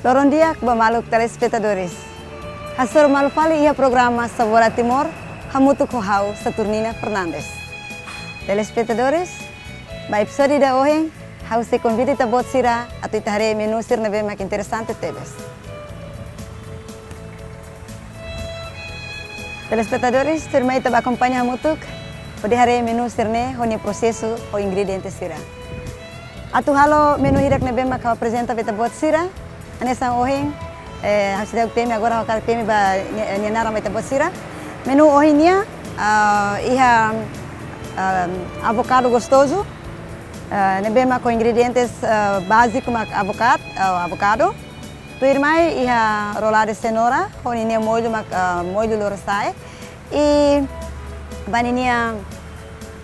Bom dia, Bamaluk telespectadores. Hasor malfali ia programa Sabora Timor, hamutu kohau Saturnina Fernandes. Telespectadores, ba episode da hoje, hau se convida ta bot sira atu itahare menu sir nebe mak interessante tebes. Telespectadores, termai ta acompanha hamutuk, pode hare menu sirne honi processo o ingredientes sira. Atu halo menu hirak nebe mak apresenta beta bot sira, anessa hoje eh, hasil temi agora hakal temi ba nyenara mai tempat sira. Menu ohinya uh, iha uh, avocado gostoso. Uh, nebema com ingredientes uh, básicos mak avocado, uh, avocado. Tu irmai iha rolada de cenoura, honinia molho mak uh, molho lorsai. E baninia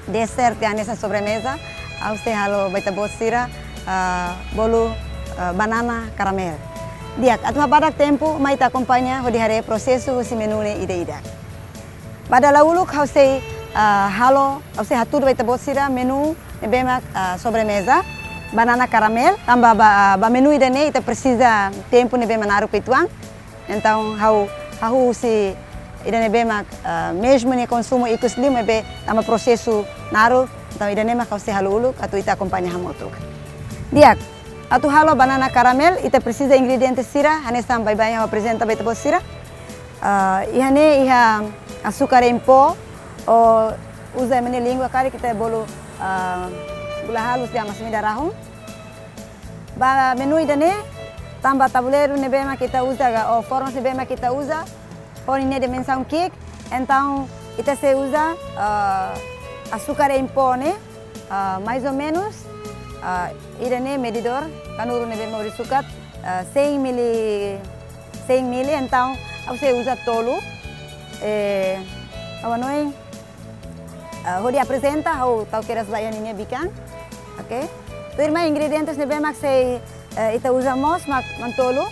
dessert ya nessa sobremesa. Au se halo baita bosira uh, bolu uh, banana caramel. Diak, at mabadak tempo may ta kumpanya ho dihare proseso si menune ida ida. Pada lauluk how say uh, halo, how say hatur baita bosira menu bema uh, sobremesa banana caramel tamba ba, ba menu ida ne ita precisa tempo ne bema naru pituang. Então how how si ida ne bema mesmo ne consumo ikus lima be tamba proseso naru então ida ne ma how say haluluk atu ita kumpanya hamotuk. Diak, Atu halo banana caramel, ita precisa ingredientes sira, hane sam bye bye apresenta beta bos sira. Uh, ihane iha açúcar em pó, o usa mene língua kari kita bolu uh, gula halus dia masih mida rahum. Ba menu idane tambah tabuleiro ne bema kita usa o forma se bema kita usa, por ini dimensão cake, então ita se usa uh, açúcar em pó né, uh, mais ou menos uh, irene medidor kanuru nebe disukat uh, 100 mili 100 mili então aku saya usa tolo eh apa noi uh, hodi apresenta how tau keras bayan ini bikan oke tu irma ingredientes nebe mak sei uh, ita usamos mak mantolo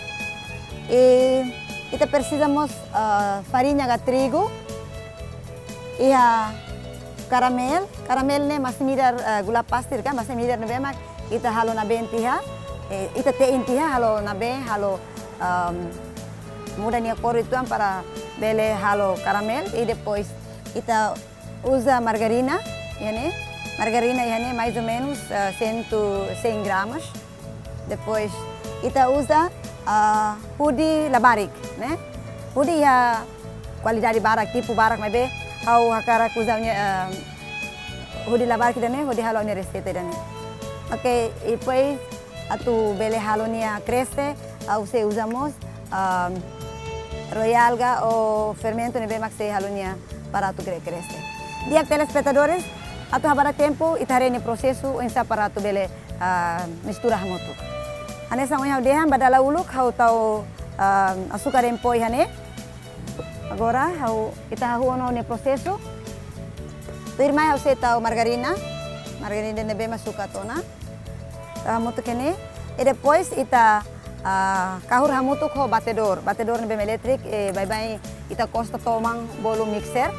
e ita precisamos uh, farinha de trigo e a caramel, caramel ne masih midar uh, gula pasir kan, masih midar nebe mak ita halo na bentiha, eh, ita te intiha halo na be, halo um, muda nia cor itu para bele halo caramel e depois ita usa margarina, yani margarina yani mais ou menos uh, 100, 100 gramas. Depois ita usa uh, pudi labarik, né? Pudi ya qualidade barak, tipo barak mas be, au hakara usa uh, hudi labarik dane, hudi halo nia receita dane. Ok, e depois a tu bele halonia usamos um, royalga o fermento ne bemak se halonia para tu crece. Dia telespectadores, a tu habara tempo e tare ni processo em para tu bele uh, mistura hamotu. Anesa ngonya dehan badala uluk hau tau uh, açúcar em hane. Agora hau ita hau ono ni processo. Tu irmai hau se tau margarina, margarina ne bema suka tona. hamutu kene. E depois ita kahur hamutu ko batedor. Batedor ne bem elektrik e bye bye ita costa tomang bolu mixer.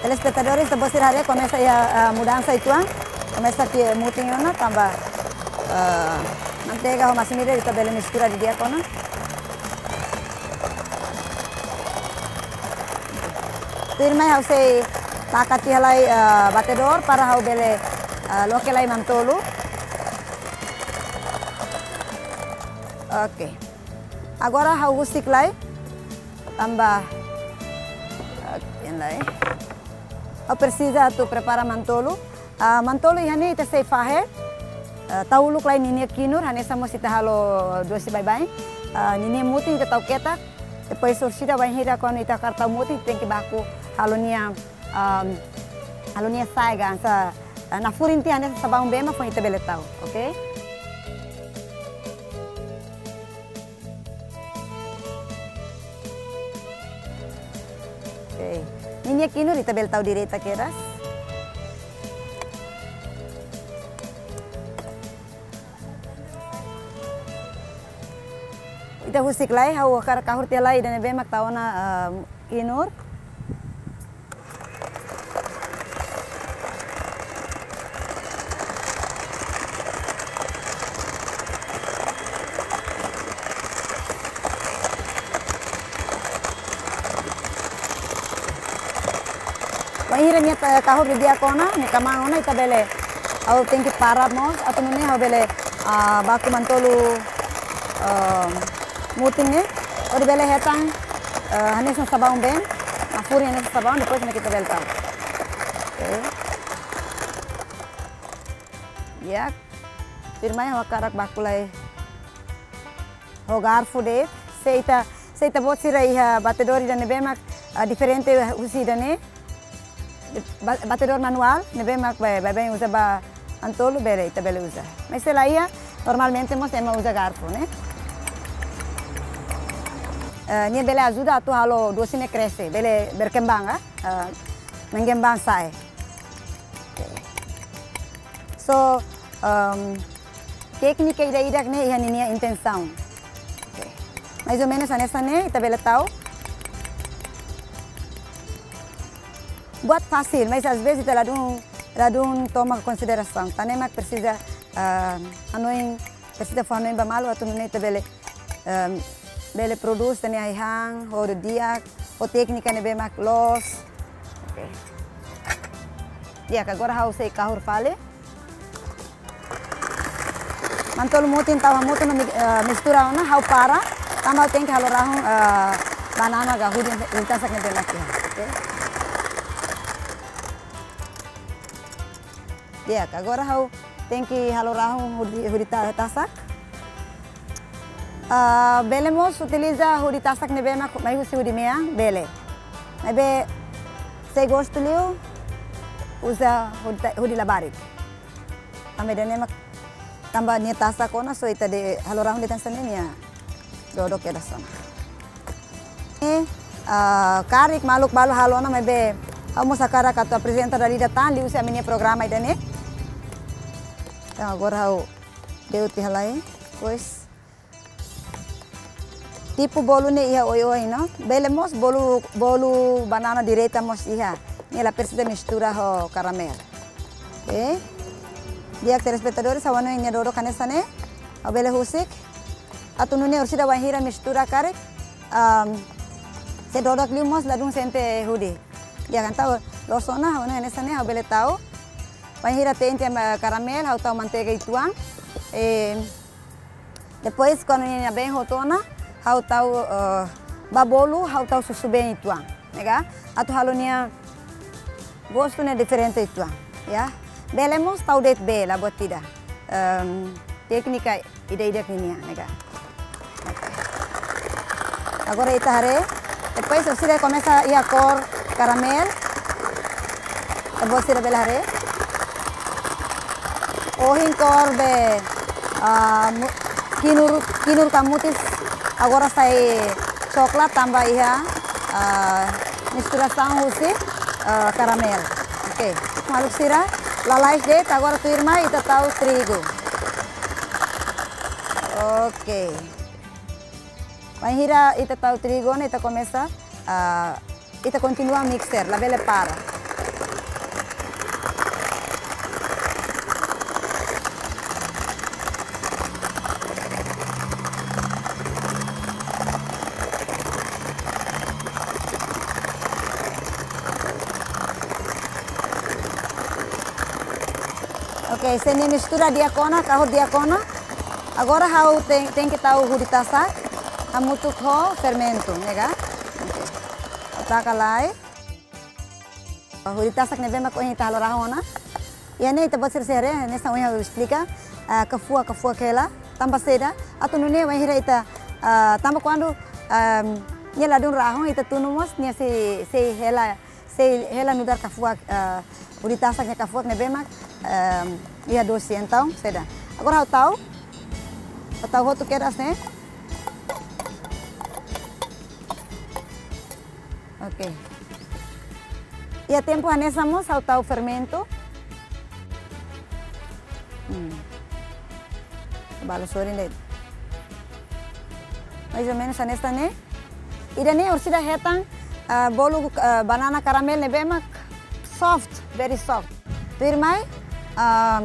Telespectadores da Bosir Hare começa a mudança itu começa aqui muting ona tambah uh, manteiga ho masih mira ita bele mistura di dia kona Tirmai hau sei takati halai uh, batedor para hau bele uh, loke lai mantolu. Oke. Agora hau gustik lai tambah lai. Hau precisa tu prepara mantolu. Uh, mantolu ihani ita sei fahe. Uh, tauluk lai nini kinur hane samo sita halo dua si bye-bye. Uh, nini muti ita tau ketak. Depois sursida vai hira kono ita karta muti que baku halo nia um, alunia saiga sa na furinti ane sa bang bema fo ite beletau, okay? Okay. Ninya kino ita beletau direita keras. Ita husik lai hau kahur tialai dan bema tawana uh, inur. Kahur di dia kona, ni kamang ona ita bele. Au tingki parap mos, atau nune hau bele uh, baku mantolu uh, muting ne. Ori bele hetang uh, hanes na sabang ben, afuri hanes na sabang, depois na kita bele tau. Okay. Ya, firmai hau karak bakulai hogar fude, seita seita botsira iha batedor ida nebemak uh, diferente usida ne. Batedor manual, ba ba usa ba antolo bele bele usa. Mas se lá ia normalmente mos ema usa garfo, né? Uh, nia bele ajuda atu halo dosine cresce, bele berkembang, uh, mengembang sai. So, um, técnica ida ida ne iha ninia intenção. Okay. Mais ou menos nessa ne ita bele tau. Buat fácil, mas às vezes ela não, ela não toma consideração. Tanema precisa, uh, anoin, precisa fazer malu atau nuneta bele, um, bele produz tani aihang, ou dia, ou técnica ne bemak los. Okay. Ya, agora hau sei kahur fale. Mantol mutin tawa mutin uh, mistura ona hau para, tambah tem que halorahun uh, banana ga hudin ultasak ne bemak. Okay. Ya, agora hau tem que hurita tasak. Uh, bele mos utiliza huri tasak ne bemak mai husi huri mea bele. Mai be sei gosto liu usa huri labarik. Ame dene mak tambah nia tasak ona so ita de halorahun de tansane nia dodok ya dasana. Eh uh, karik maluk balu halona mai be Kamu sakara kata apresenta dari datan liu sa minia programa idane. Então agora o deu halai, pois tipo bolu ne iha oi oi no? Bele mos bolu bolu banana direita mos iha. Ni la precisa mistura ho caramel. Ok? Dia telespectadores awano ini doro kanesane o bele husik. Atu nune ursida wahira mistura kare um, se doro klimos ladung sente hudi. Dia kan tahu losona awano enesane o bele tahu Panghira tente caramel, hau tau manteiga e tuang. E, depois, quando ia bem rotona, hau tau uh, babolo, hau tau susu bem tuang. Nega? Atu halonia gosto ne diferente tuang. Ya? Belemos tau det bela botida. Um, técnica ida-ida kinia, nega? Agora ita hare. Depois, você começa a cor caramel. Depois, você bela hare. Ohin korbe uh, kinur kinur kamutis agora sai coklat tambah iha uh, mistura sang husi uh, caramel oke okay. maluk sira lalais de agora tu irmã ita tahu trigo oke okay. Mahira ita tahu trigo ne ita começa uh, ita continua a mixer la bele para Ok, se ni mistura diakona, kahur diakona. Agora hau tem, tem que tahu huritasak, hamutuk ho fermento, nega? Okay. Taka lai. Huritasak nebe mak ohin tahalo rahona. Ya ne ita basir sere, ne sa ohin explica. Uh, kafua kafua kela, tambah seda. Atau nune wahira ita uh, tambah quando um, nia ladun rahon ita tunumos nia se se hela se hela nudar kafua uh, huritasaknya kafua nebe mak um, ia doce então, será. Agora o tal, o tal outro quer assim. Ok. E a tempo anexamos ao tal fermento. Hmm. Balo sorry net. Mais ou menos anesta ne. Ida ne orsida hetang uh, bolu uh, banana caramel ne bemak soft, very soft. Firmai um,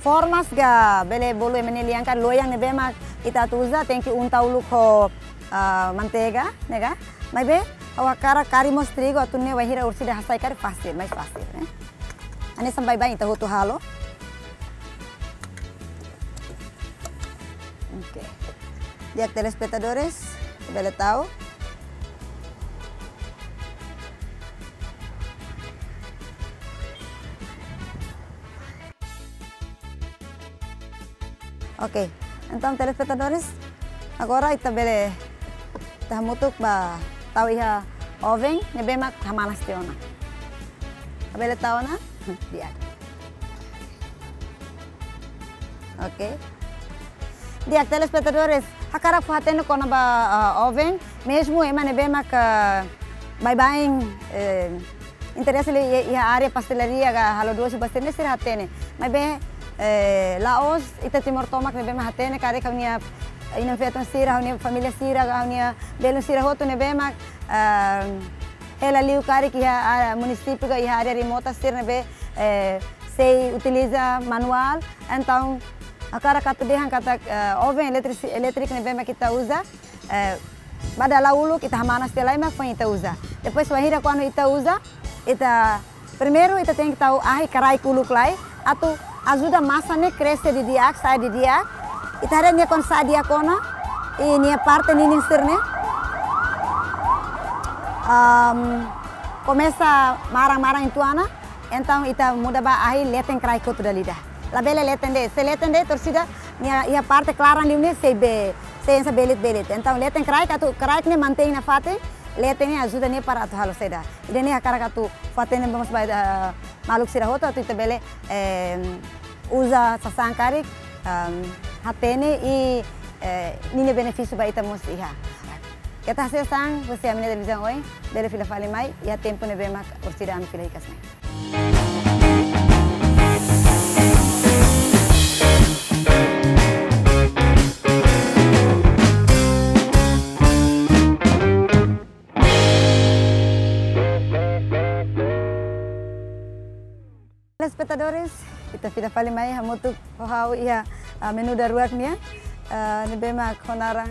formas ga bele bolu emene kan loyang nebe mak ita tuza tem que unta ulu ko uh, manteiga nega mas be Hawa cara kari mos trigo atunne wahira ursida hasai kari fácil, mais fácil, né? Ani sampai bem então tu halo. Oke. Dia telespectadores, boleh tahu Oke, então telespectadores, agora kita boleh kita mutuk ba tahu ya oven nebemak hamanas tiona. Boleh tahu na? Dia. Oke. Dia telespectadores, akara fatendo kona ba uh, oven, mesmo ema nebemak bye buying eh, interesse li ya area pastelaria ga halo si pastelaria sir hatene. Mas bem eh, Laos ita Timor Tomak nebe mahatene kare kaunia ina fetan sira kaunia familia sira kaunia belum sira hotu nebe mak uh, ela liu kare que a município ga a área remota sir nebe eh, sei utiliza manual. Então a cara kata dehan kata oven elétrico elétrico nebe mak kita usa uh, Bada laulu kita hamana setelah mak foi kita usa depois wahira quando kita usa ita primeiro ita tem que tahu ah karai kuluk lai atau ajuda massa ne cresce de dia, sai de dia. Itare ne kon sa dia kona, e ne parte ni nisir ne. Um, começa marang-marang itu ana, então ita muda ba ahi leten krai kotu da lida. La leten de, se leten de torcida, nia ia parte clara ne se be, se ensa belit belit. Então leten krai katu krai ne mantém na fate, leten ajuda ne para tu halo seda. Ide ne akara katu fate ne vamos ba uh, maluk sira hota tu ita bele eh, usa sasangkarik um, hatene e eh, nini benefício ba ita mos iha. Kita hasil sang, você a minha televisão hoje, dele fila fale mai, e a tempo ne bema ursida anu fila. Telespectadores, kita fila fale mai hamutu hau ia menu darurat nia. Uh, ne bema konarang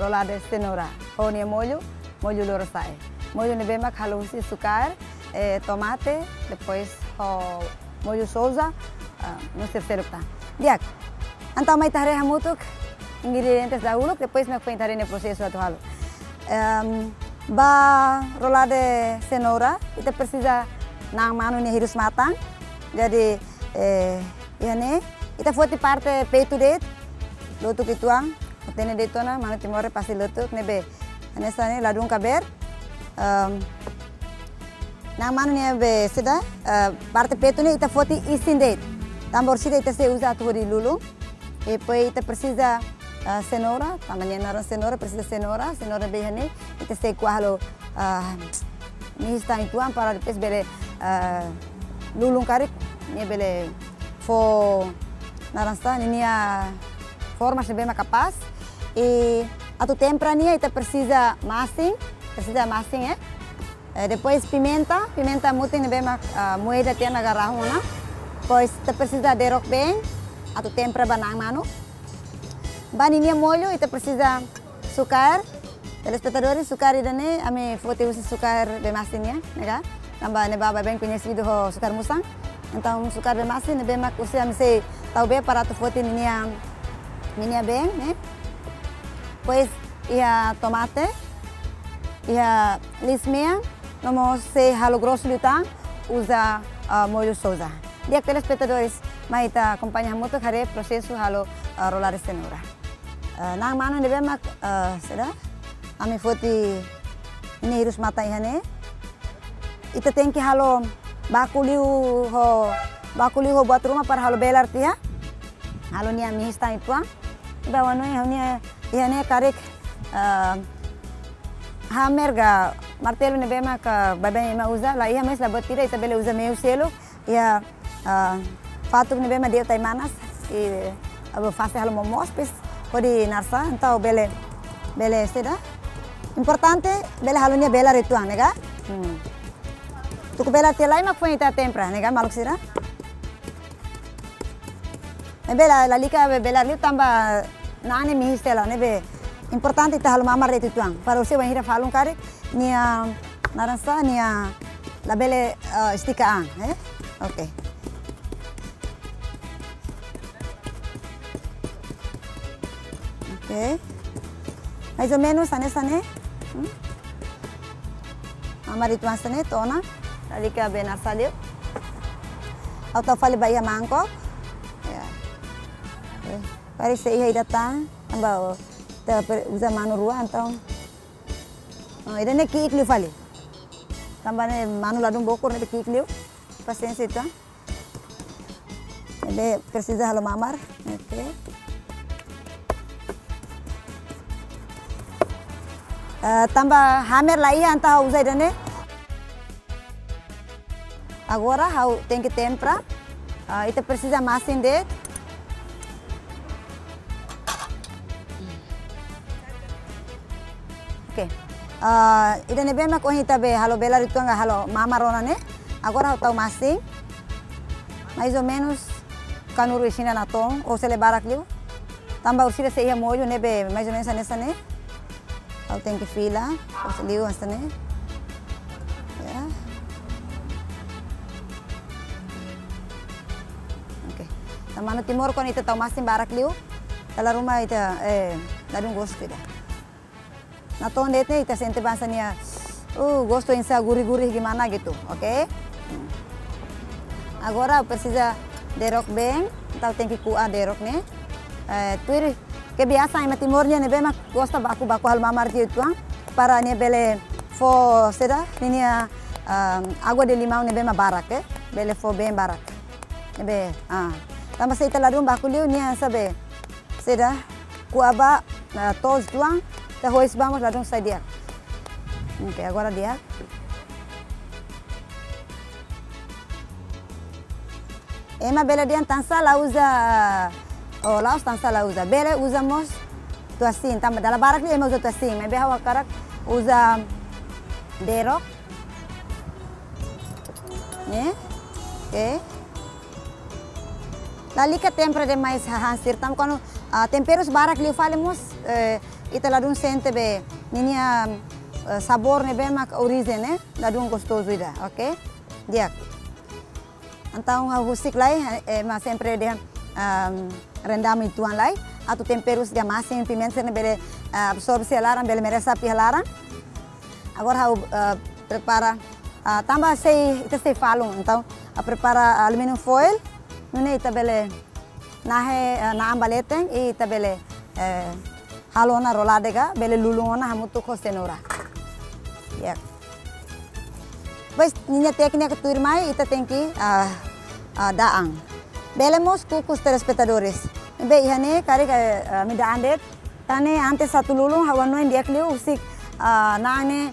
rolada cenoura. Ho nia molho, molho lorosai. Molho ne bema halusi açúcar, tomate, depois ho molho uh, no terceiro tá. Diak. Então mai tare hamutuk ingredientes dahulu, depois me comentarei no processo atual. Um, ba rolada cenoura, kita precisa nang manu ni hirus matang. Jadi eh ini kita foto parte peito det lutuk ituang tene de tona mana timore pasti lutuk nebe anesa ni ladung kaber. Um, nang manu ni be sida uh, parte peito ni kita foto isin sida kita se usa tu di lulu. E poi kita precisa uh, cenoura também na cenoura precisa cenoura cenoura be hani kita se kuahlo uh, ni está ituang para depois bele uh, lulung karik ni bele fo narasta ni a forma se bem capaz e a tu temprania ita precisa masing precisa masing eh. E depois pimenta pimenta mutin ni bem uh, moeda tiana garahona pois ita precisa de rock bem a tempra banang manu. Baninia molho ita precisa sukar. Telespectadores sukar idane ame fote usi sukar be masing ya tambah ne baba bem conhecido ho sukar musang. Então sukar be masing ne bemak usi ame se tau be para tu fote ninia ninia bem né pois ia tomate ia lismea nomo se halo grosso lutang usa uh, molho souza. Dia telespectadores mas ita acompanha muito care processo halo uh, rolar cenoura uh, nang mano ne bemak uh, seda ami foti ini hirus mata ihane ita tem que halo. Bakuliu ho. Bakuliu ho buat rumah para halo belar tia halo nia mi hista itu ba wano ihane ihane karek uh, hamer ga martelo ne bema ka babai ma usa la ia mes la botira ita bele usa meu selo ia uh, fatuk ne bema dia tai manas. E abo fase halo momos pes podi narsa então bele bele seda importante bela halunya bela rituang nega? Hmm. Tuku bela telai mak foi ita tempra nega maluk sira ne bela la lika bela li tamba nane mi histela ne be importante ita halu mamar retu tuang para usia wahira falung kare nia naransa nia labele uh, estica ang, eh? Okay. Okay. Mais ou menos ane sane. Hmm? Amari tuan sane tona. Tadi ke benar sadio. Atau fali baya mangkok. Ya. Pari se iya datang. Tambah ta usa manu rua então. Oh, ida ne ki ikli fali. Tambah ne manu ladung bokor ne ki ikli. Paciência então. Ele precisa halo mamar. Okay. Uh, tambah hamer lá ia anta usa idane agora hau tem que tempra uh, ita precisa masin de Oke. Okay. Uh, idane be mak ohita be halo bela itu enggak halo mama rona ne agora hau tau masin mais ou menos kanuru isina na tom ou se le barak liu tambah usira se ia molho ne be mais ou menos nessa ne Kau tengki fila, kau seliu asane. Ya. Tamano timor kon itu tau masin barak liu. Dalam rumah itu eh dadung gosto ida. Na ton dete ita sente bansania. Uh, gosto insa gurih-gurih gimana gitu, oke? Okay? Agora precisa derok bem, tau tengki kuah derok ne. Eh, tuiri kebiasaan ima timornya ne bema gosta baku baku hal mamar tiu tuang para ne bele fo seda ini um, agua de limão ne bema barak eh bele fo bem barak ne be ah tambah sei teladum baku liu nia sabe seda kuaba tos tuang te hois vamos ladum sai dia ok agora dia Ema bela dia tansa la usa Oh, laos tan salah usa. Bele usamos tu assim. Tambah dalam barak ni emang usa tu assim. Mas behawa karak usa derok. Né? Okay. Lali ka tempera de mais hansir tam quando uh, temperos barak li falemos uh, ita ladun sente be ninia uh, sabor ne be mak origem né ladun gostoso ida, ok? Dia. Então, a husik lai, eh, mas sempre de rendam ituan lai atau temperos de massa e pimenta ne bele absorbe se laran bele meresa pi laran agora uh, prepara tambah sei ita sei falung então prepara aluminium foil nune ita bele nahe uh, na ambaleten e ita bele uh, halona roladega bele lulungona hamutu ko senora ya. Pois, minha técnica turma, ita que uh, uh, daang. Belemos kukus telespectadores. Be ihane kare uh, mida andet tane ante satu lulung hawan noin dia kliu usik uh, nane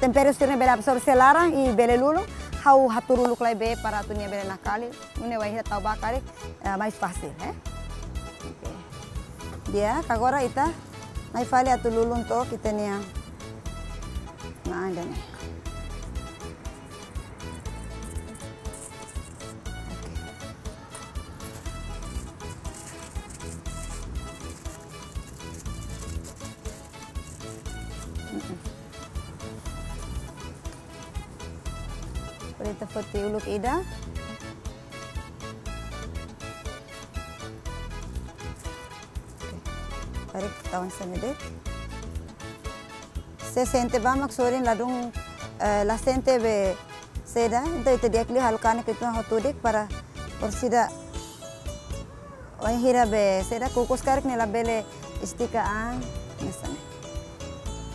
temperatura bela absorbe larang i bele lulung hau haturuluk lai be para tunia bele nakali une wai tau bakari uh, mais fácil eh okay. dia agora ita mai fale atu lulung to kita nia. Nah ini Perita peti uluk ida. Tarik tawan sa nede. Se sente ba maksorin ladung la sente be seda. Ito ito diakli halkane kitu hotudik para Oi hira be seda kukus karik nila bele istika ang nesane.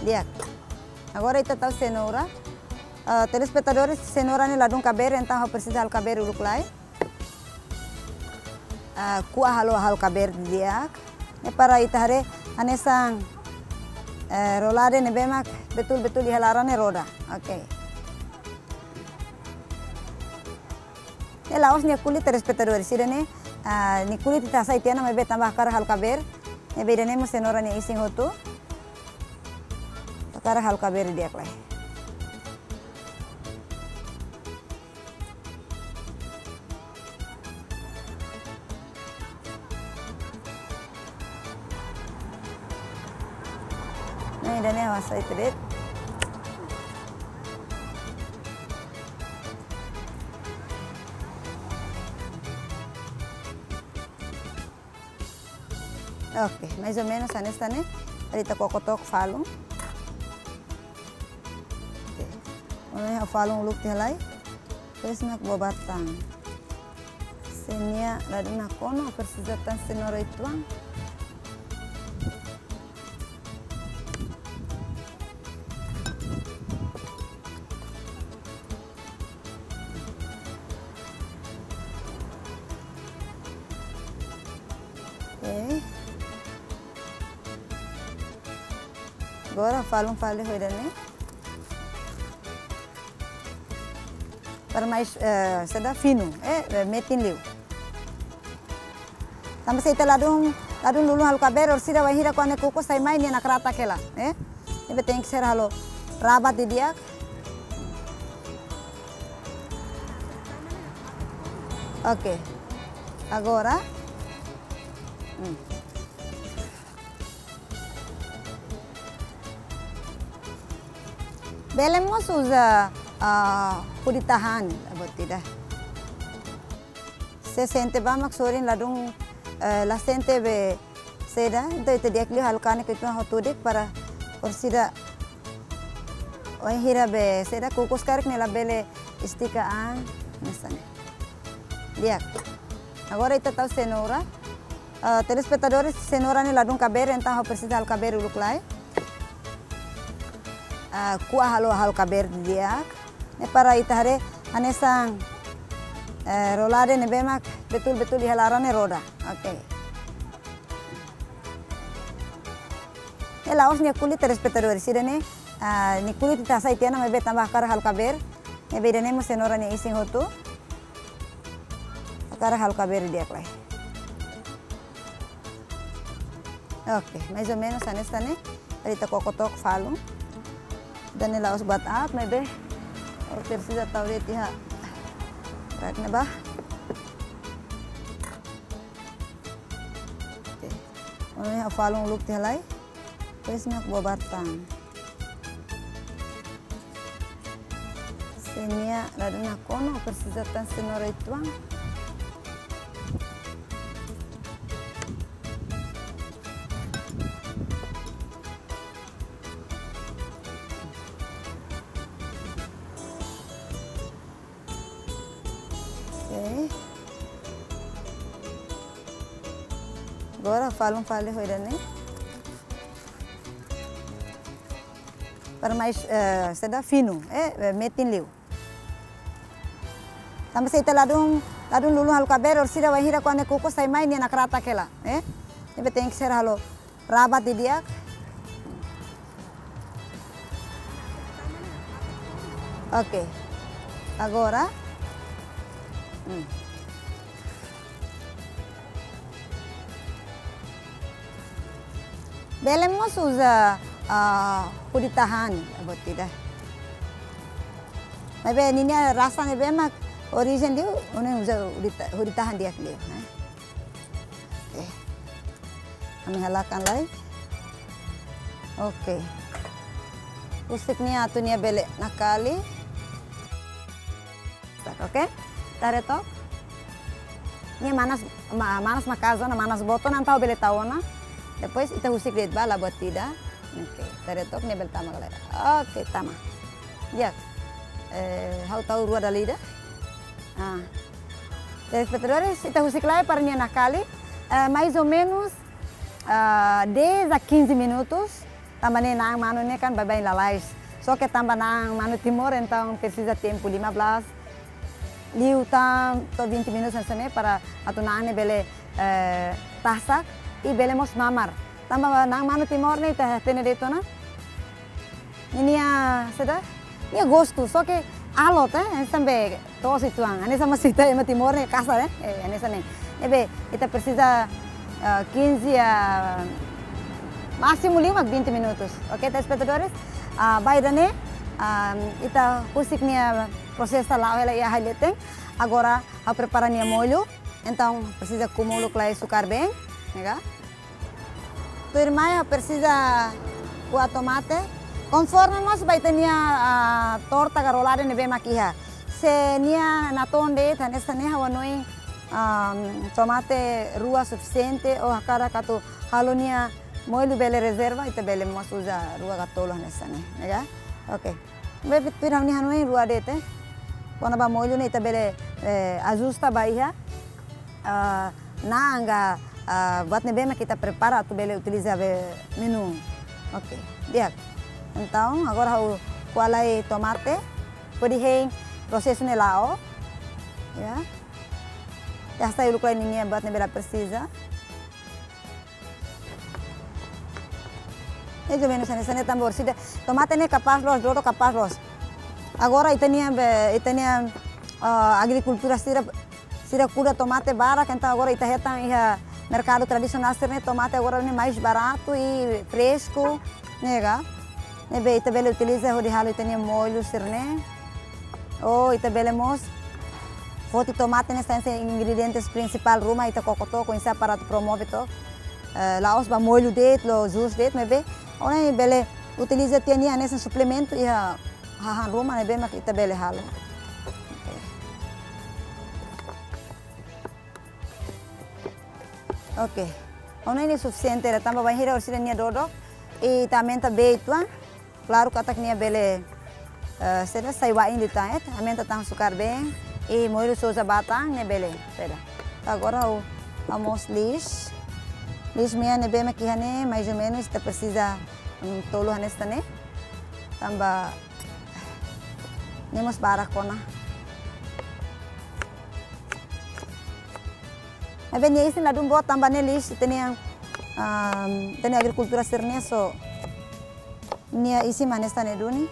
Diak. Agora ita tau cenoura. Uh, telespectadores, cenoura ni ladung kaber, então precisa al kaber uluk lai. Uh, kuah halo hal kaber diak. Ne para itahare anesang uh, rolade ne bemak betul betul ihalarane roda. Oke. Okay. Ne laos ni kulit telespectadores, sirene ni kulit ita sa itiana me betambah kar hal kaber. Ne bedane mo cenoura ni ising hotu. Takara hal kaber diak lai. 間ね合わせてる Okay, medyo menos anes ta ne. Alita ko kotok falong. Okay. Unay ha falung uluk ti halay. Pes nak Senia, Senya radina kono persisatan senora ituang. Agora falam fale né? Para mais uh, seda fino, eh, metin liu. Tambah saya telah dong, ladung lulu halu kaber, or sida wahira kau ane kuku saya main nak rata kela, eh? Ini betul ser halo rabat di dia. Oke, okay. agora. Hmm. Belemos usa uh, puritahan, abot tidak. Se sente ba maksorin ladung uh, la sente be seda, então itu dia kli halkane ke tuan hotudik para por sida oi hira be seda kukus karik nela bele istika an nesane. Dia. Agora ita tahu cenoura. Uh, telespectadores, cenoura ni ladung kaber, então precisa al kaber uluk lai. Kuah halo halo kaber dia. Ne para itahare anesang uh, rolade ne bemak betul betul dihalarane roda. Oke. Okay. E laos ne kulit telespectadores sida ne kulit ita sa itiana me be tambah kar halo kaber. Ne be ne mo cenoura ni ising hotu. Kar halo kaber dia klai. Oke, mais ou menos nesta, né? Ali tá kokotok falo. Dan nila os buat up, maybe. O precisa tahu dia tiha. Right na ba? Okay. Ano yung falong look tiha lay? Pwes nga kubabatang. Senia, kono, precisa tan senora ituang. Agora falam, fale, né? Para mais uh, seda fino, eh, metin liu. Tambah saya telah dong, ladung lulu halu kaber, or sida wahira kau ane kuku saya main nak rata kela, eh? Ini betul yang ser halo rabat di dia. Oke, okay. agora Hmm. Belemos usa uh, puritahan, abot tidak. Tapi ini rasa ni bemak origin dia, unih usa puritahan dia dia. Oke, kami halakan lagi. Oke, usiknya atunya bele nakali. Oke. Okay? tareto Ini manas manas makazona manas boton antau bele taona depois ita husik det bala buat tidak oke taretok ne bel tama galera. Oke tama. Ya. Eh hau tahu rua dalida ah. Telespectadores ita husik lai para minha nakali eh, mais ou menos uh, 10 a 15 minutos. Tambah ne nang manu ne kan babai lalais só que tambah nang manu timor então precisa tempo 15 liu tam to 20 minutos nesse para atunane bele eh, tasak na. Ini ya seda. Ini gosto, só que alot eh sambe to situang. Ane sama sita ema timor ne casa eh. Eh ane sane. Ebe ita precisa uh, 15 a máximo 5 20 minutos. Ok, telespectadores? Uh, bairane um, ita pusiknya proses lá ela ia halheteng. Agora a preparar minha molho. Então precisa cumulo com açúcar bem, nega. Tu irmã precisa o tomate. Conforme nós vai ter a torta garolada ne bem maquiha. Se nia na tonde tan esta ne hawa noi um, tomate rua suficiente ou a cara katu halonia molho bele reserva ita bele mos usa rua katolo nessa né ya ok be piram ni hanoi rua dete quando ba molho ne ita bele eh, ajusta baia uh, na anga uh, buat bema kita prepara tu bele utiliza menu. Ok lihat. Então agora o qual é tomate pode rei processo nelao ya. Ya eu lucro ninguém buat nebera precisa Itu menos sana sana tambor. Sida tomate ne capaz los dodo capaz los agora itania itania uh, agricultura sira sira cura tomate bara então agora ita retan ia mercado tradicional sirne tomate agora é mais barato e fresco nega? Nebe ita bele utiliza hodi halo itania molho sirne oh ita bele mos Foti tomate nessa ingredientes principal ruma ita kokoto com esse aparato promove to uh, laos ba molho det lo jus det mebe ona bele utiliza tiania nesse suplemento e a hahan ruma nebe mak ita bele halo Oke. Okay. Ona ini suficiente, era tambah banyak orang sini nia dodok. E também tá bem tuan. Claro que até nia bele uh, será sai wa ini taet. Amen tá tão sukar bem. E molho soja batang ne bele. Será. Agora o amos lis. Lis minha ne bem aqui hane mais ou menos está precisa um tolo hanesta ne. Tambah nemos barakona. Bem isso lá do bot também neles tinha um, tinha agricultura sernia so nia isi manesta ne duni.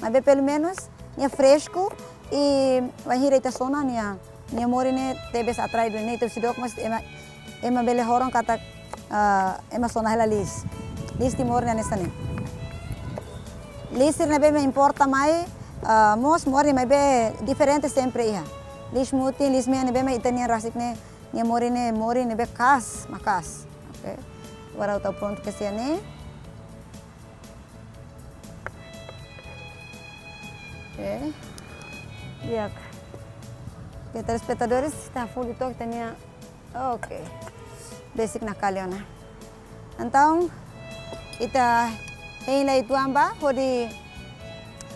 Mas pelo menos nia fresco e vai hira ita sona nia nia mori ne tebes atrai do ne itu sidok mas ema ema bele horon kata uh, ema sona hela lis. Lis timor ne nesta ne. Lis ne be me importa mai uh, mos mori me be diferente sempre ia. Lis muti lis me ne be me itania rasik ne Nia mori ne mori ne bekas, makas. Okay. Agora está pronto que se né. Oke. Lihat. Oke, telespectadores, está full itu tinha Oke. Okay. Basic na kaliona. Então, ita hela itu amba hodi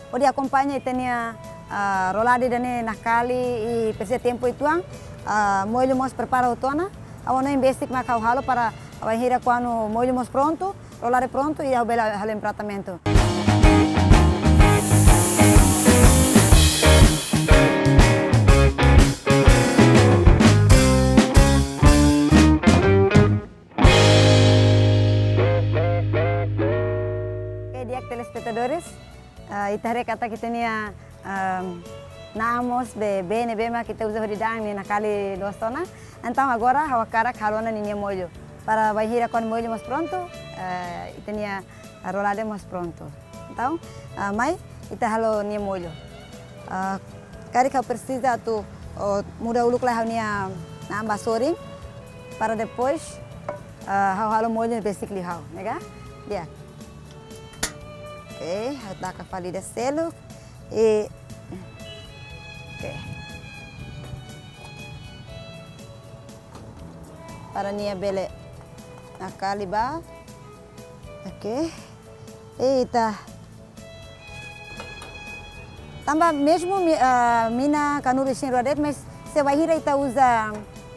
hodi acompanha e tinha uh, rolade dane na kali e perse tempo itu ang uh, molho mos prepara o tona, awan no investic na halo para awan hira quando molho mos pronto, rolare pronto e ao bela halo em tratamento. Okay, dia telespectadores, uh, itare kata kita ni um, Namos be bene bema kita usa horidang ni nakali lostona. Então agora hawa cara carona ni molho. Para vai hira com molho mais pronto, uh, itania a rolada mais pronto. Então, uh, mai ita halo ni molho. Uh, kari kau precisa tu uh, muda uluk lah nia na ambasoring para depois uh, hau halo molho basically hau, nega? Dia. Oke, okay, tak kafali de selo e Oke. Para nia bele nakali ba? Oke. Eita. Tambah mesmo uh, mina kanuri sin rodet, mas se vai hira ita usa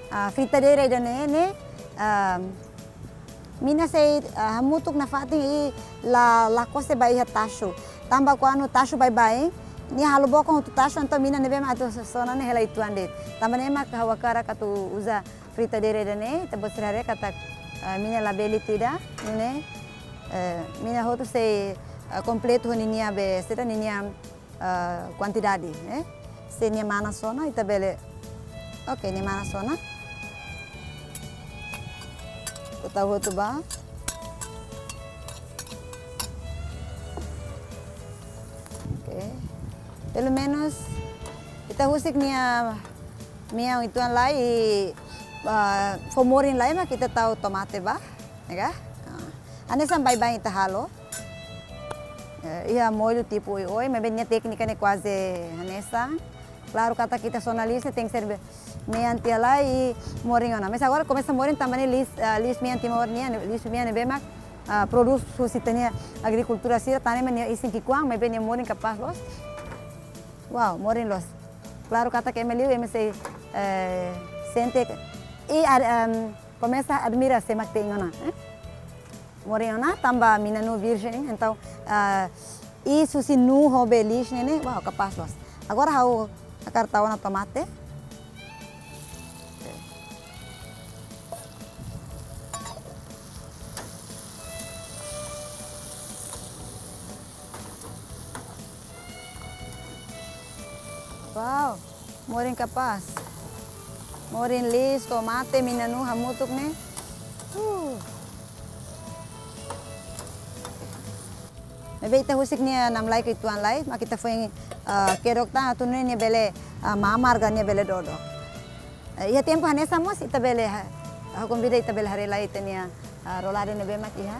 uh, fritadeira da ne, uh, mina se hamutuk na fatin e la la kose bai ha tasho. Tambah quando tasho bai bai, ni halu boko tu tasho anto mina nebe ma tu sona ne hela itu ande tamane ma ka wakara katu uza fritadeira dane te bosrare kata mina labeli tuida ne uh, mina hotu se uh, completo ni nia be seta ni nia quantidade né se nia mana sona ita bele ok ni mana sona. Tahu hotu ba pelo menos kita husik minha minha ituan e uh, fomorin lá mas kita tahu tomate ba ya uh, ane sampai bem kita halo uh, ia molho tipo oi mas minha técnica é quase claro kata kita sonalista tem que ser meia antia lá e morinho na. Mas agora começa a morir também lis lis meia anti morinha, lis meia nebe mak produz susitania agricultura sira tane men isin ki kuang me ben morin capaz los. Wow, morin los. Claro kata que me liu me eh, sente e um, começa a admirar se mak tengona. Eh? Moriona tambah minanu virgem, então uh, isso se nu hobe lis nene, wow, capaz los. Agora hau akar tahu na tomate. Wow, morin capaz. Morin lis, tomate, minanu hamutuk ne. Uh. Maybe ita husik niya namlay ko ituan lay, makita foi uh, kerok ta tunne niya bele uh, mamarga niya bele dodo. Uh, iya tempo hanesa mos ita bele hukum bida ita bele hari lay ita niya uh, rolade niya iha.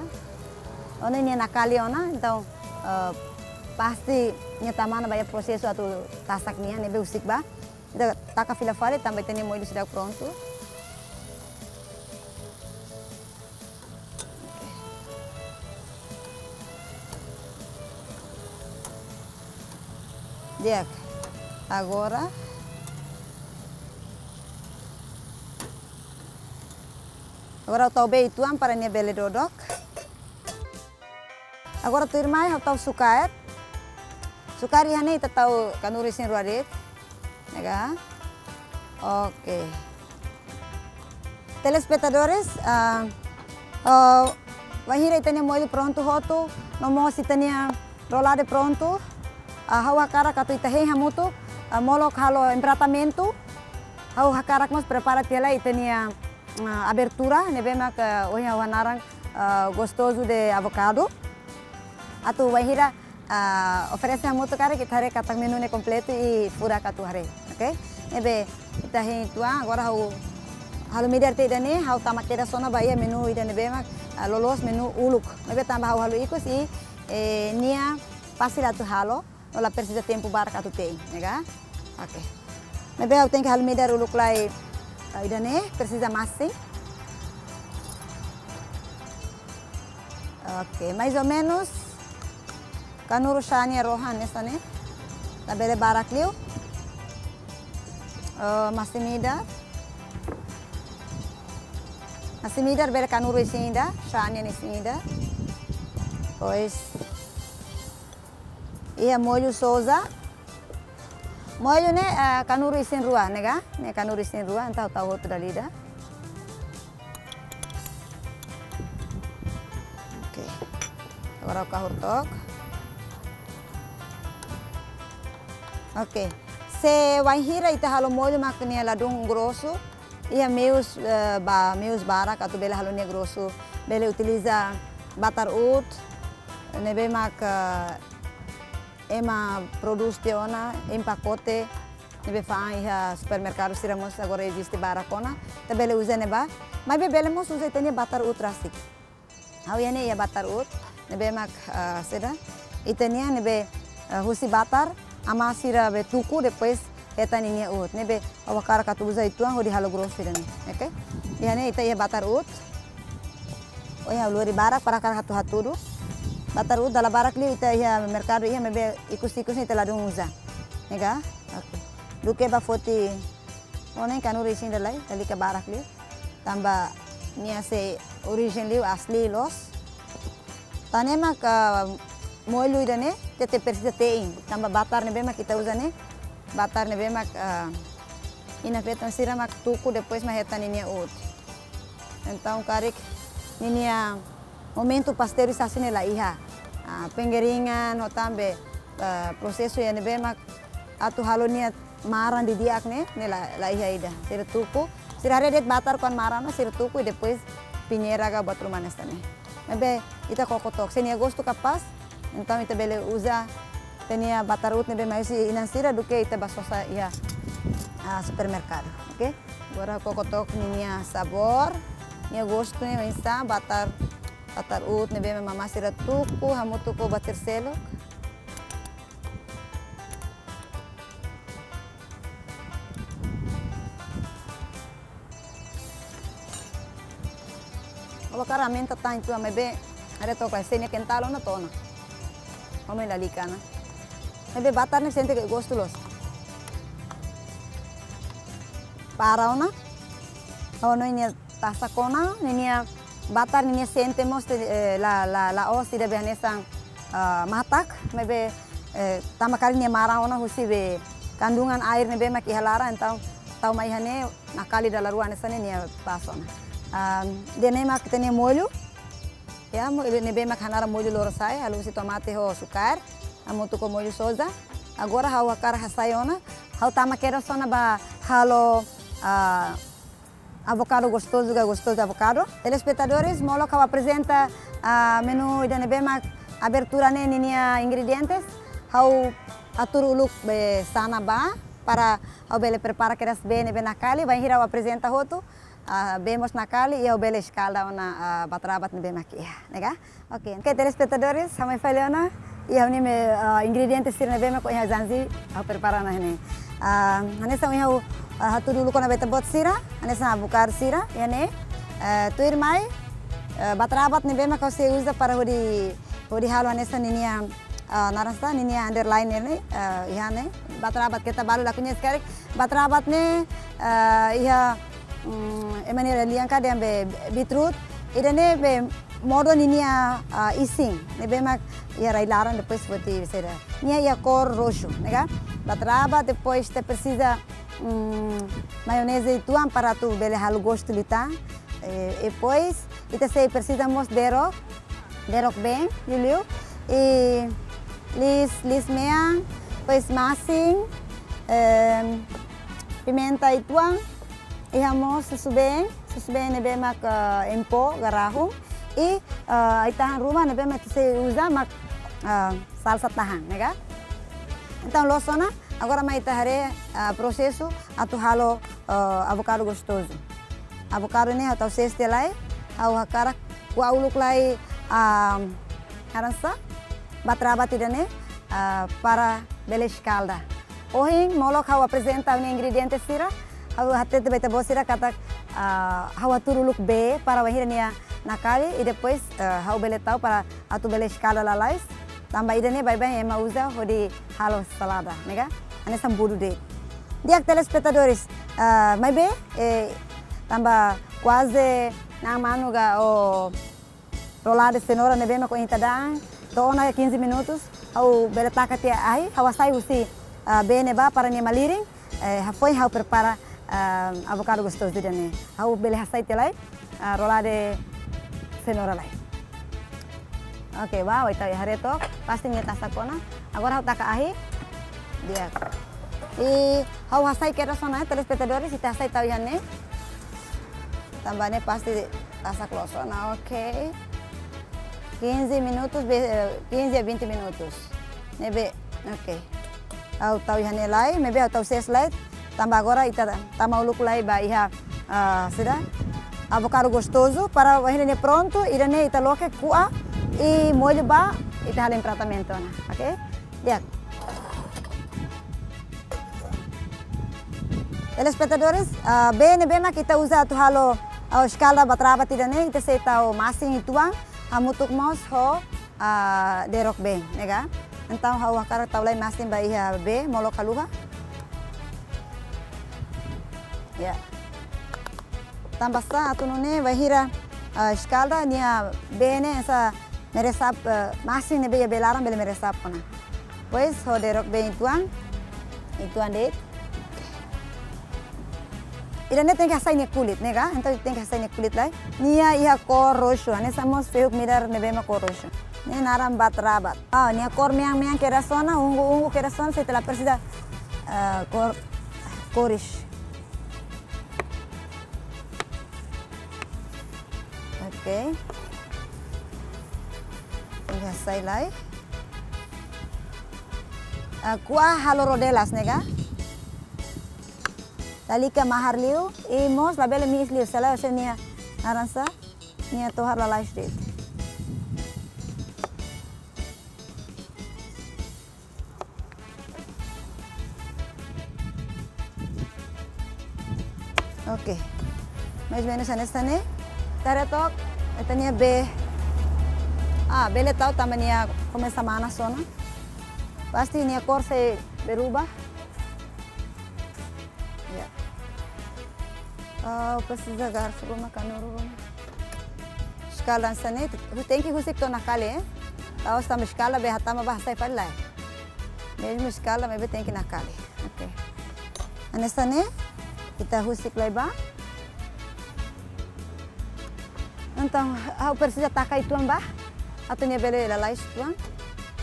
Ona niya nakali ona, uh, pasti niya tamana banyak proseso atau tasak niya niya usik ba. Ita taka fila fare tambah ita niya mo sudah pronto. Dia agora Agora eu estou bem tuan para minha bela dodok. Agora tu irmã eu estou sukar. Sukar ia nem tahu kanuri sin ruarit. Nega. Oke. Telespectadores, uh, uh, Wahira itania moili pronto hotu, no mo sitania rolade pronto. Uh, hau hakara katu itahe hamutu, uh, molok halo empratamento. Hau hakarak mas prepara tela itania uh, abertura, nebema que hoje é narang uh, gostoso de avocado. Atu wahira uh, oferece hamutu cara que tare katak menu ne completo e fura katu hare, ok? Nebe itahe tua agora hau halo midar te dane hau tamak te sona bahia menu ida nebe mak uh, lolos menu uluk. Nebe tambah hau halo ikus e eh, nia pasti tu halo, ela precisa tempo para katu te, nega? Ok. Nebe hau tem que halo midar uluk lai ida ne precisa massi. Ok, mais ou menos kanuru shania rohan nessa né? Tabele barakliu. Uh. Masih midar bere kanuru isinda, shania isinda. Pois ia molho souza. Molho ne kanuru isin rua, nega? Ne kanuru isin rua, entah tahu outro dali dah. Oke. Agora o kahurtok. Oke. Se wahira ita halo molho maknia ladung grosso. Ia meus uh, ba meus barak atau bele halo grosso. Bele utiliza batar ut. Nebe mak uh, ema produz teona em pacote. Nebe fa iha supermercado siramos agora existe barakona. Te bele usa neba. Mas be bele mos usa tenia batar ut rasik. Hau ia ia batar ut. Nebe mak uh, seda. Itenia nebe uh, husi batar amasira be tuku depois eta ninia ut. Nebe awakara katu uza itu ang di halo grosso dani oke ihane ita ia batar ut. Oh ya luari barak para kara hatu haturu batar ut dala barak li ita ia mercado ia mebe ikus ikus ni teladung uza. Nega oke duke ba foti onen kanu risin dalai dali ke barak li tamba nia se origin li asli los. Tanema ka molho idane tete precisa tein tamba batar nebe mak kita usa ne batar nebe mak uh, ina fetan sira mak tuku depois maheta ninia ut então karik ninia momento pasteurisasi nela iha penggeringan ho tambe uh, proseso ya nebe mak atu halo nia maran di diak ne nela la iha ida sira tuku sira redet batar kon marano sira tuku depois pinheira ga buat rumah nestane Nebe ita kokotok seni agosto kapas Entah ita beli uza, tenia batarut nebe si inansira duke kita ita basosa ya a supermercado, ok? Agora cocotok minha sabor, minha gosto nebe insta batar batarut be mama sira tuku hamu tuku batir selok. Kalau karamen tetang itu amebe ada tokai sini kental atau tona to na. Kami lalika na. Maybe batar ni sente ke gosto los. Para na. Oh no ini tasa kona ini batar ini sente mos la la la os tidak biasa uh, matak maybe eh, tama kali ni marang ona husi be kandungan air ni be mak ihalara então tau mai hane nakali dalam ruang sana ni pasona. Um, dia mak tene molho ya mo ele nebe mak hanara molho loro sai halu si tomate ho sukar amo tu ko molho soja agora hau akar hasayona hau tama kera sona ba halo uh, avocado gostoso juga gostoso avocado. Telespectadores molo kau apresenta uh, menu da nebe mak abertura ne ninia ingredientes. Hau atur uluk be sana ba para ao bele prepara que bene bem na cali. Vai hira apresenta hoto uh, vemos na cali e ao bele escalda na uh, batrabat bem aqui nega? Ok ok telespectadores samai falhona e ao nime uh, ingredientes sirne bem ko ia zanzi ao prepara na hanesa ia uh, hatu dulu kona beta bot sira hanesa bukar sira ya ne uh, tuir mai uh, batrabat ni bem ko se usa para hodi hodi halo hanesa ninia narasa ini underline ini uh, iya nih batrabat kita baru lakunya sekarang batrabat nih uh, iya um, emang ini liang kade ambe beetroot ini nih be modern ini ya uh, ising. Nih be mak ya railaran depois seperti será ini ya cor roxo nega batrabat depois te precisa um, maionese tuan para tu bele halo gosto lita. E depois ita se precisamos derok derok bem Julio. E lis lis meang, pues masing, um, pimenta ituang, ihamos susubeng, susubeng nebe mak uh, empo garahum, e uh, itahan rumah nebe mak se usa mak uh, salsa tahan, nega? Então losona, agora mai tahare uh, processo atu halo uh, avocado gostoso. Avocado ni atau seste lai, au hakara wa uluk lai um, haransa, batrabat idane uh, para belescalda. Ohin molok hawa apresenta un ingrediente sira, hawa hatte de beta bosira kata uh, hawa turuluk be para wahira nia nakali e depois uh, hawa beletau para atu belescalda la lais. Tambah idane bye bye ema usa hodi halo salada, nega? Ane sambudu de. Diak telespectadores, uh, mai be eh, tambah quase na manuga o de cenoura nebema com intadang Doona 15 minutos, au beletaca tia ai, hau asai usi uh, bene ba para ni maliring, eh, hafoi hau prepara avocado gostoso dia ne. Hau bele hasai telai, uh, rolade cenoura lai. Okay, wow, itu hari tok, pasti nyata sakona. Agora hau taka ahi, dia. E hau hasai kera sona telespectadores, se hasai tau ya ne. Tambahnya pasti tasak oke. Okay. 15 minutos, 15 a 20 minutos. Nebe, ok. Au tau iha nelai, mebe au tau ses lai, tambah agora ita tama uluk lai ba iha sida avocado gostoso para irene pronto, irene ita loke kua e molho ba ita halem tratamento na, ok? Ya. Telespectadores, uh, bene bene kita usa tu halo uh, escala batraba tirane, ita se tau masing ituang, amutuk mos ho uh, derok be nega entau hawa kara taulai masin ba iha be molo ya tambah sa atu nune bahira uh, escalda nia bene esa meresap uh, masin ne be belaran bele meresap kona pois ho derok be ituan ituan det Irane tem que assar ne kulit, nega? Então tem que assar ne kulit lá. Nia ia cor roxo, ane samos feio mirar ne bema cor roxo. Ne naram batrabat. Ah, nia cor meang meang que sona, ungu ungu que sona, se te la precisa uh, cor corish. Que assar lá. Uh, kuah halo rodelas, nega? Talika mahar liu, e mos la bele mis liu, sala se nia aransa, nia tohar la live street. Oke, mais menos ane stane, tare tok, Etania B. Ah, bele tahu tamania começa mana sona. Pasti ini kor se berubah. Ya. Ah, precisa garfo rumah kanuru rumah. Skala sana itu, tem que husik to nakale, eh? Tahu sama skala be hatama bahasa ipalai. Mesmo skala me tem que nakale. Oke. Okay. Anessa ne, kita husik leba. Então, eu preciso tacar itu bah? Atau nia bele la lais tuan?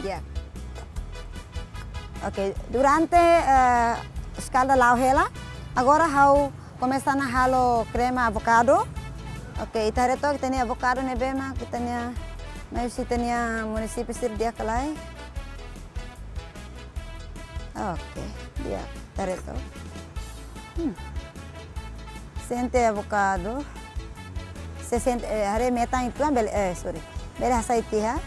Ya. Oke, durante uh, skala lau hela, agora eu começar na halo crema avocado. Oke, ita reto kita nia avocado ne bema, kita nia mas kita nia município sir dia kalai. Oke, dia tareto. Hmm. Sente avocado. 60 eh, hari meta itu kan beli eh sorry. Beli hasa ya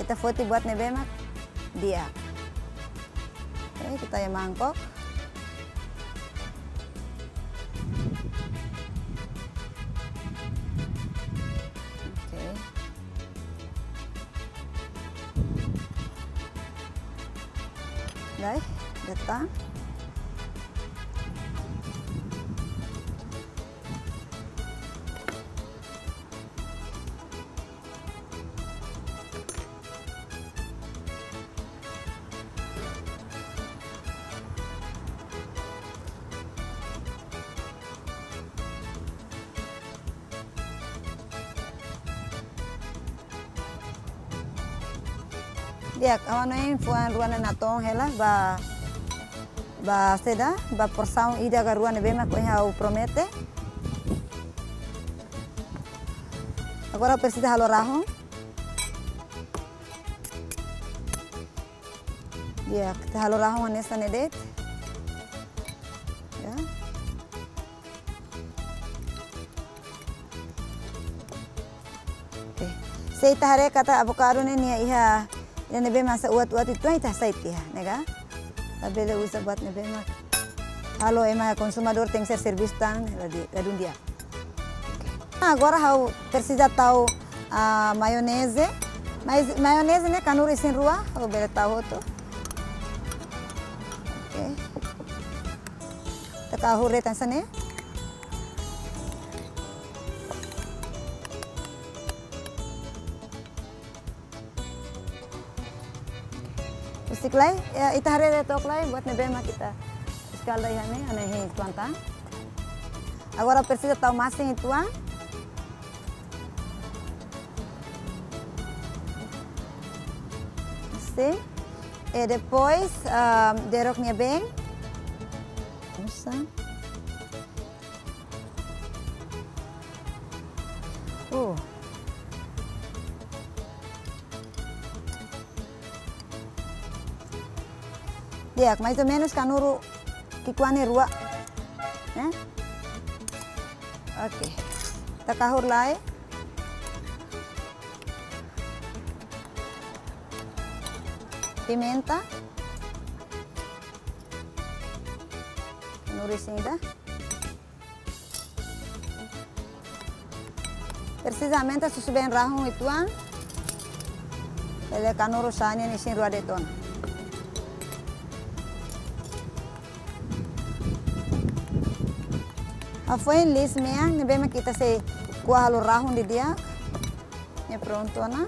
kita foto buat nebemak dia oke kita yang mangkok oke baik datang Dia kawan yang fuan ruan na tong hela ba ba seda ba porção ida ga ruan bema ko o promete. Agora precisa halo rahon. Dia kita halo rahon nessa nedet. Ya. Oke. Sei tahare kata avocado ne nia iha Ina nebe masa uat-uat itu ita sait ya, nega. Tabele usa buat nebe mak. Halo ema konsumador tem ser serviço tan la dun dia. Agora hau precisa tau uh, maionese. Mas maionese né kanuri sin rua, o bele tau to. Okay. Taka tan sana. Istiklay, ya, ita hari de toklay buat nebema kita. Skala ya ne, ane hi tuanta. Agora precisa tal masing ituan. Assim. E depois, um, derok-nya bem. Nossa. Dia, mais ou menos kanuru kikuane rua. Eh? Oke. Kita kahur lai. Pimenta. Kanuri sinda. Precisamente susu ben rahung ituan. Ele kanuru sanya ni sin rua deton. Foi lis mea, ne bem kita se kuah halu rahun di dia. Ya pronto na.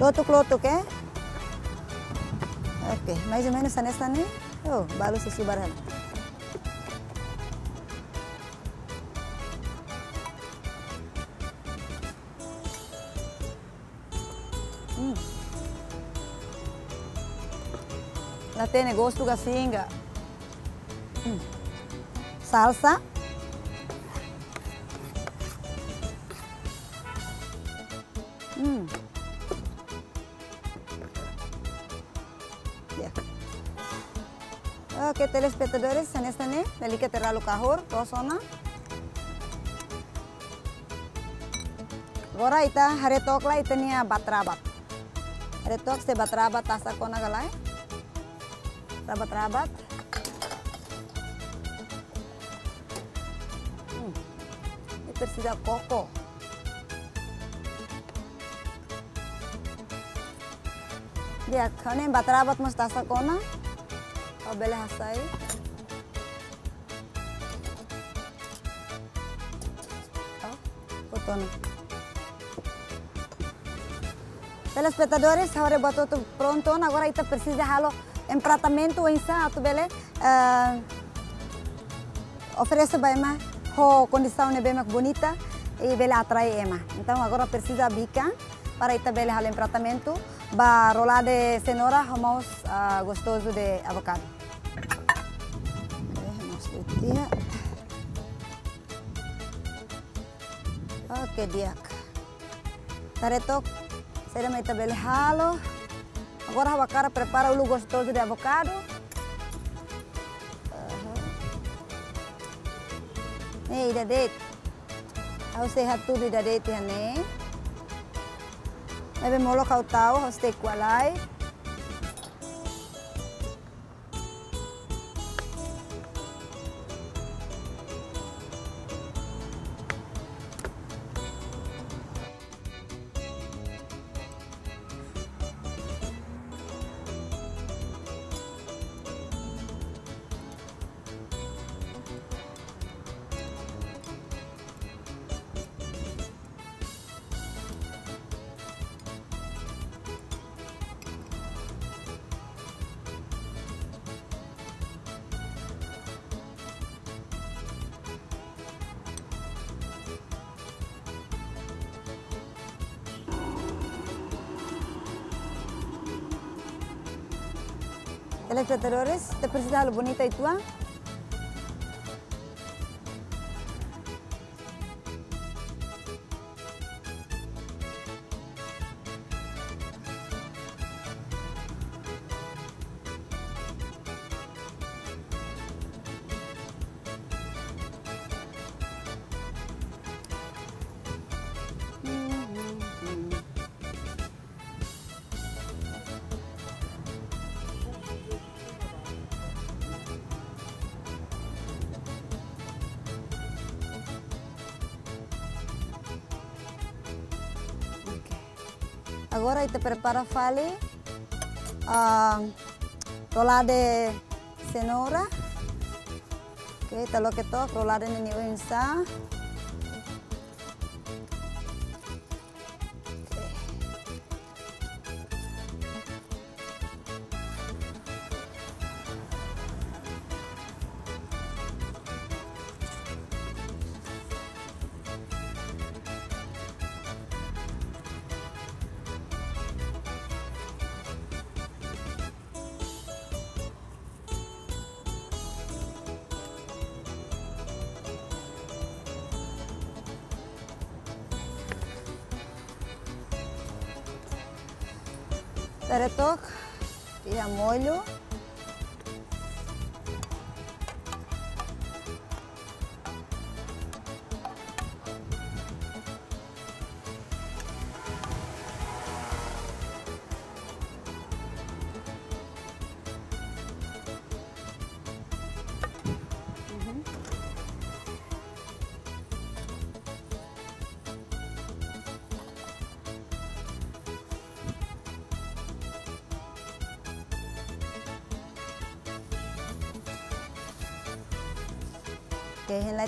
Lotuk-lotuk eh. Oke, ou menos nessa nih. Oh, balu sesubaran. Tiene gosto gasinga. Hmm. Salsa. Hmm. Ya. Oke, telespectadores, en esta ne, que terlalu kahur, tosona. Agora ita haretok la ita nia batrabat. Haretok se batrabat tasa kona galai. Rabat-rabat. Hmm. Ini persida koko. Dia kane batrabat mas tasa kona. Kau bele hasai. Oh, potona. Telespectadores, agora botou pronto, agora ita precisa halo em tratamento em sa tu bele uh, oferece bem mais ho condição bem bonita e bele atrai ema. Então agora precisa bica para ita bele halo em tratamento ba rolar de cenoura hummus uh, gostoso de avocado. Oke diak. Taretok, saya mai tabel halo. Agora a cara prepara o gostoso de avocado. Nih, dadet. Harus sehat tudo dadet ya nih. Ebe molo kau tahu harus take te precisa lo bonita y tú. Agora te prepara fale uh, rola de cenoura. Ok, te lo que to, rola de nini unsa. Переток я молю.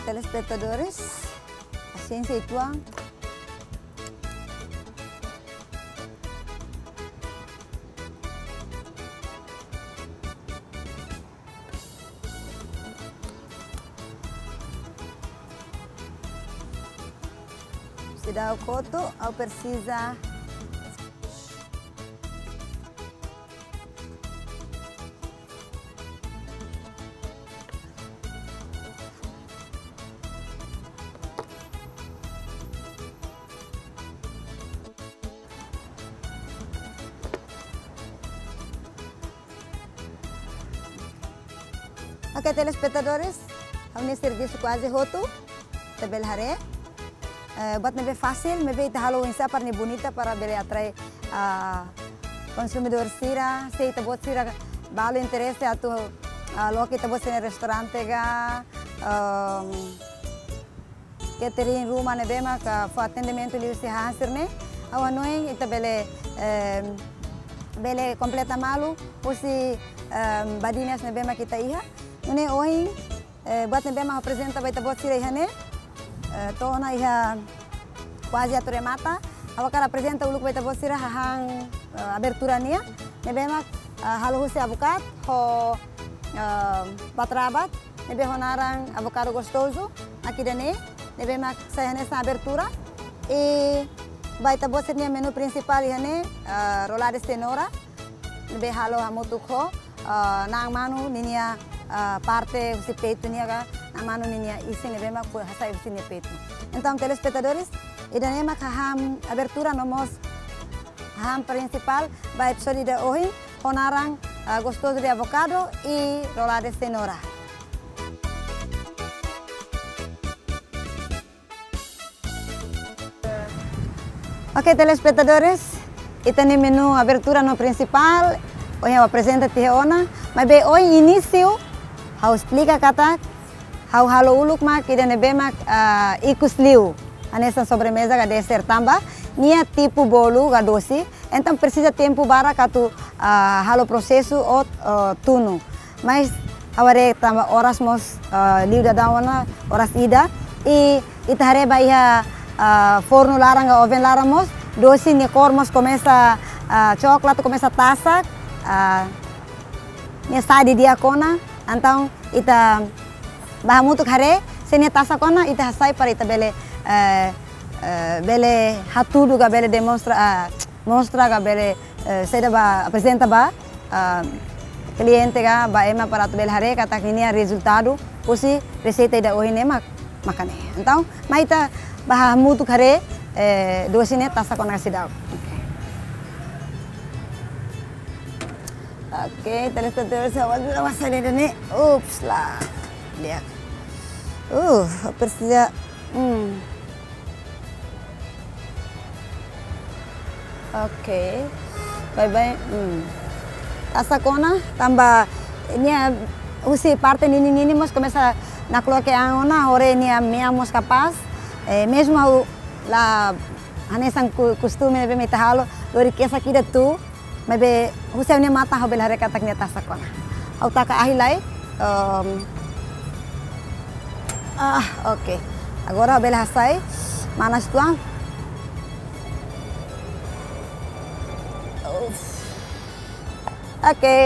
Telespectadores, paciência e tua. Se dá o coto, ao precisa Ok, telespectadores, serviço quase roto, tabel hare. uh, buat fácil, nebe ita halo insa para ne bonita para bele atrai uh, consumidor sira, se ita buat sira balo interesse atu lo kita buat sini restaurante ga catering rumah nebe mak uh, atendimento liu si hansir ne awan noing ita bele bele completa malu usi badinas nebe mak kita iha Ini eh, buat nebe mak apresenta baita buat sira iha ne. Eh, tona iha quase a remata awakara apresenta uluk buat sira hahang uh, abertura nia. Nebe mak uh, halo husi abukat ho uh, batrabat. Nebe honarang avocado gostoso aqui dane nebe mak saya nessa abertura. E baita buat sira menu principal iha ne uh, rolada cenoura nebe halo hamutuk ho uh, nang manu ninia parte usi peito nia ga na mano ninia isi nebe mak hasai usi nia peito então telespectadores ida ne mak haham abertura nomos haham principal ba episode de hoje honarang uh, gostoso de avocado e rolada de cenoura Ok, telespectadores, este é o menu abertura no principal. Hoje eu apresento a Tiona, mas bem, hoje eu explico kata, eu halo uluk mak, ida nebe mak uh, ikus liu. Nessa sobremesa que dessert tambah, nia tipo bolo ga doce, então precisa tempo para katu uh, halo processo ou uh, tuno. Mas aware tamba horas mos uh, liu da dawana, horas ida, e itareba ia uh, forno laranja, oven laramos, doce ni cormos começa uh, coklat começa tasak, uh, ni sai di dia kona, então ita bahamutuk hare, seni tasak kona ita sai para ita bele uh, bele hatudu ga bele demonstra uh, mostra ga bele uh, seda ba apresenta ba uh, ga ba ema para tu bele hare kata kini resultado usi receita ida ohine mak makane. Então maita bah mutu khare eh, dua sini tasa kona Oke, okay, telespectadores awal dulu masa ini. Ups lah, lihat. Uh, persija. Hmm. Oke, bye bye. Hmm. Tasa kona tambah ini usi parte nini nini mos começa na coloque angona ore ni a minha mos capaz eh, mesmo ao lá hanesan costume be metahalo lori kesa kida tu mebe husau ni mata ho belare katak ni tasa kona au taka ahilai um, ah oke okay. agora bel hasai manas tuang Oke. Okay.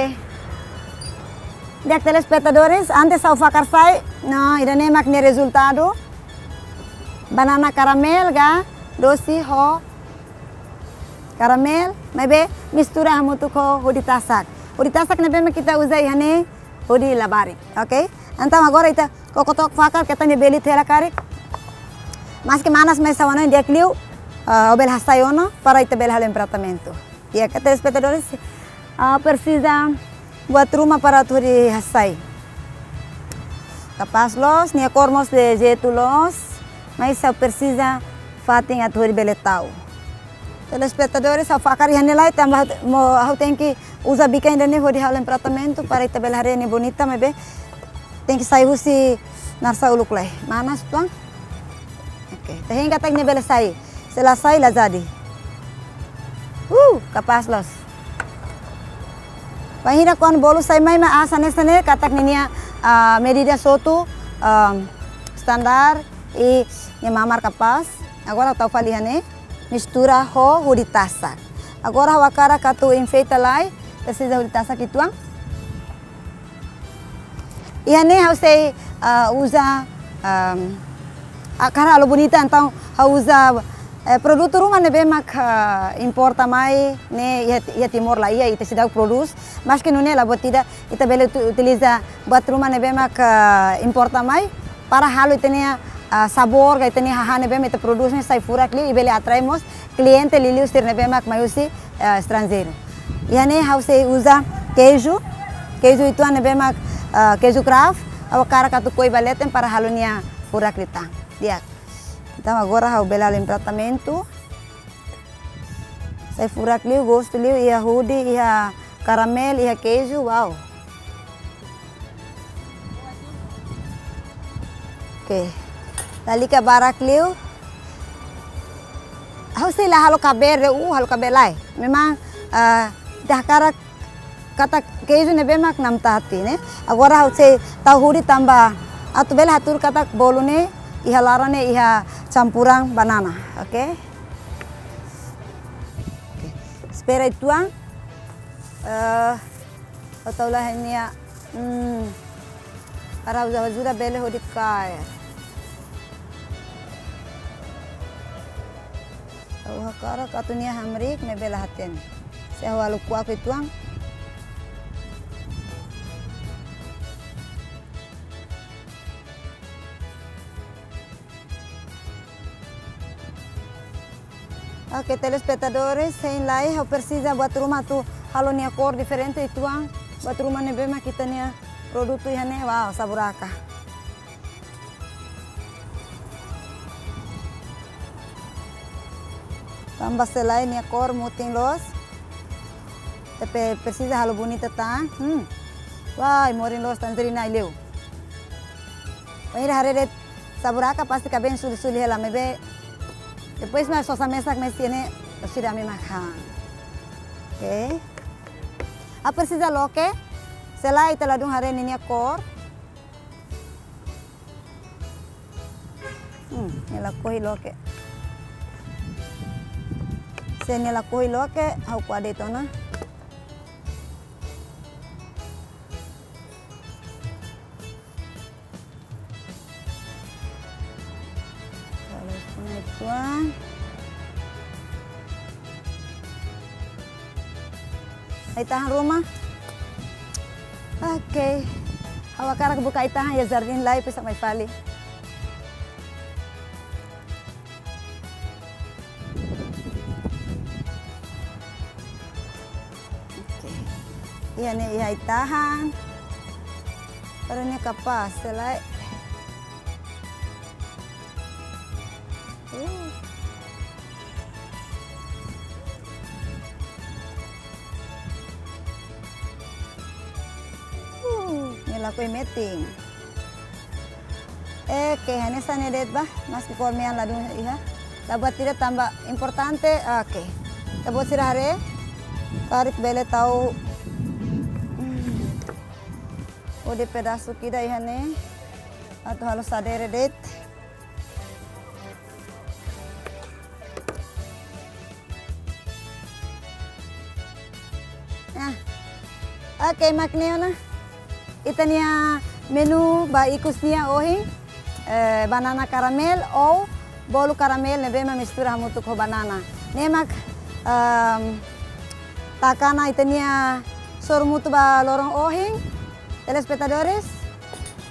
Dia telespectadores, antes ao facar sai, ainda nem mak resultado. Banana caramel ga, doce ho caramel, maybe mistura hamu tu ko hudi tasak. Hudi tasak nabe kita usai hane hudi labari, oke? Então agora ita kokotok fakar kita ni beli tela karik. Mas que manas mais sawana dia uh, obel hasayono para ita bel halo empratamento. Dia que telespectadores uh, precisa buat rumah para turi hasai. Capaz los, ni cormos de jeito los, mas precisa fatin a turi beletau. Telespectadores, ao facar e hanelai, tambah mo tem que usar bica ainda nem hori halo empratamento para ita belhare ni bonita, mas be tem que sair husi narsa uluk lai. Manas tuang? Oke, okay. kata ni bele sai. Selesai lah jadi. Uh, kapas los. Pahira kon bolu sai mai ma asane sane katak ninia uh, medida soto uh, standar e ni mamar kapas. Agora tau falihane mistura ho hudi tasak. Agora wakara katu enfeita lai precisa hudi tasak ituang. Ihane hau sei uh, usa um, akara alo bonita então hau usa Eh, produto rumah nebe mak uh, importa mai ne ia, ia timor lah ia ita sidak produz mas que nune lah buat tidak ita bele utiliza buat rumah nebe mak uh, importa mai para halo itenia uh, sabor ga itenia haha nebe ita produz ne sai furak li ibele atraemos cliente lilius tir nebe mak maiusi uh, estrangeiro ia ne hau se usa queijo queijo itu nebe mak uh, queijo craft awak cara katu koi baletem para halo nia furak litang dia Então agora vou belar em tratamento. Saya furak liu, gosto liu, ia hoodie, ia caramel, ia queijo, wow. Oke. Okay. Dali ke barak liu. Harus lah halo kabar, uh halo kabar lai. Memang uh, dah karak kata queijo ne bemak nam ne. Agora tahu hudi tambah. Atu bela hatur kata bolu ne, iha larane iha campuran banana, oke? Okay? Itu ang uh, atau lah ini ya hmm usaha jura bele ho dikai Hamrik me bela haten. Saya walu kuak itu ang Ok, telespectadores, sem lá eu precisa buat rumah tu halo nia cor diferente itu ang buat rumah ne bema kita nia produk tu ne wow saburaka. Tambah selain nia cor muting los. Tapi precisa halo bonita tá. Hmm. Wah, morin los tanzerina ileu. Vai hari saburaka pasti kaben suli-suli hela mebe Depois mais só mesa que me tiene sudah me makan. Oke. Apa precisa loke? Selai teladung ini kor. Hmm, nila koi loke. Se nila koi loke, hau kuade itu na. Ituan. Ay tahan rumah. Oke. Okay. Hawa karak buka itahan ya jardin lai pisa may pali. Iya nih iya. Pero niya kapas, selai. lakoy meeting. Eh, que hanesa nedet bah, mas que kormean la dun iha. Dapat tidak tambah importante, oke. Okay. Dapat sirahare, tarik bele. Hmm. Ode pedaço kida iha ne, atau halus sadere det. Nah, oke okay, makneo na. itania menu ba ikusnia ohi eh, banana caramel ou bolo caramel ne bema mistura mutu ko banana nemak um, takana itania sormutu ba lorong ohi telespectadores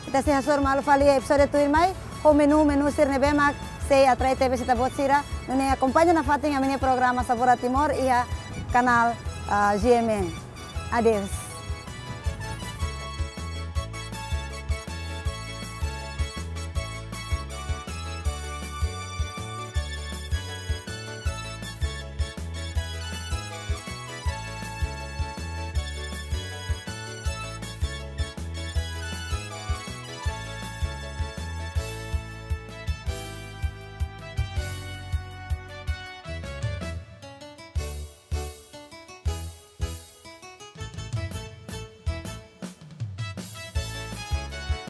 kita se hasor malu fali episode tu mai ho menu menu sir ne bemak se atrai TV sita botsira nune acompaña na fatin a mini programa Sabora Timor ia canal uh, GMN. Adeus.